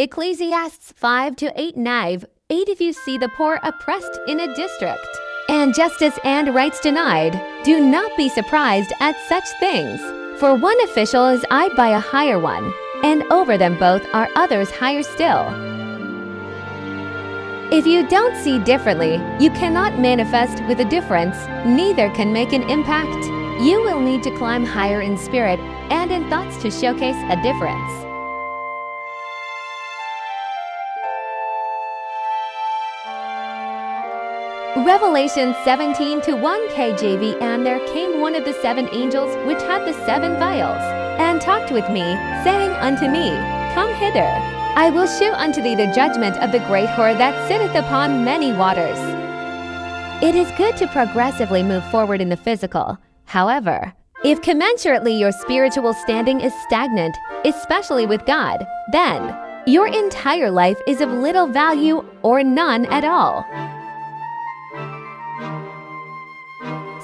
Ecclesiastes 5 to 8 NIV, 8 if you see the poor oppressed in a district, and justice and rights denied, do not be surprised at such things. For one official is eyed by a higher one, and over them both are others higher still. If you don't see differently, you cannot manifest with a difference, neither can make an impact. You will need to climb higher in spirit and in thoughts to showcase a difference. Revelation 17 to 1 KJV And there came one of the seven angels which had the seven vials, and talked with me, saying unto me, Come hither. I will shew unto thee the judgment of the great whore that sitteth upon many waters. It is good to progressively move forward in the physical. However, if commensurately your spiritual standing is stagnant, especially with God, then your entire life is of little value or none at all.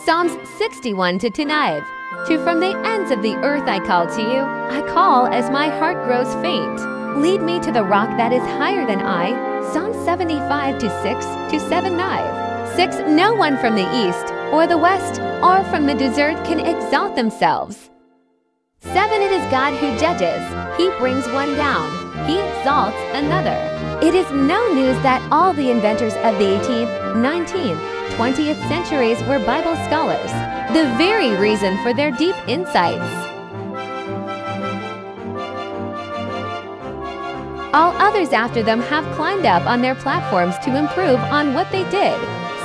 Psalms 61 to Tenive. To from the ends of the earth I call to you, I call as my heart grows faint. Lead me to the rock that is higher than I. Psalm 75 to 6 to 7 NIV. 6. No one from the east, or the west, or from the desert can exalt themselves. 7. It is God who judges. He brings one down. He exalts another. It is no news that all the inventors of the 18th, 19th, 20th centuries were Bible scholars, the very reason for their deep insights. All others after them have climbed up on their platforms to improve on what they did.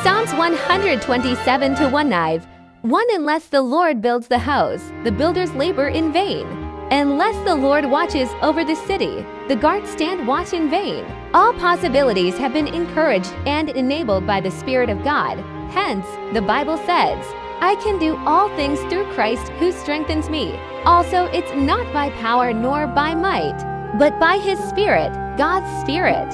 Psalms 127 to 1 NIV. One unless the Lord builds the house, the builders labor in vain. Unless the Lord watches over the city, the guards stand watch in vain. All possibilities have been encouraged and enabled by the Spirit of God. Hence, the Bible says, I can do all things through Christ who strengthens me. Also, it's not by power nor by might, but by his Spirit, God's Spirit.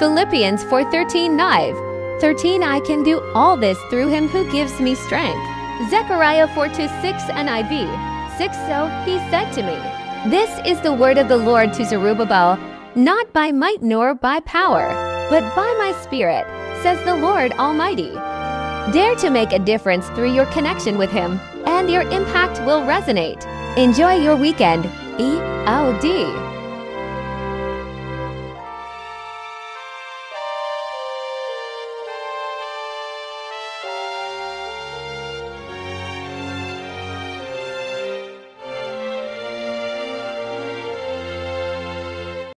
Philippians 4:13 NIV. 13 I can do all this through him who gives me strength. Zechariah 4 6 NIV. 6 So he said to me, This is the word of the Lord to Zerubbabel, not by might nor by power, but by my spirit, says the Lord Almighty. Dare to make a difference through your connection with Him, and your impact will resonate. Enjoy your weekend. E O D.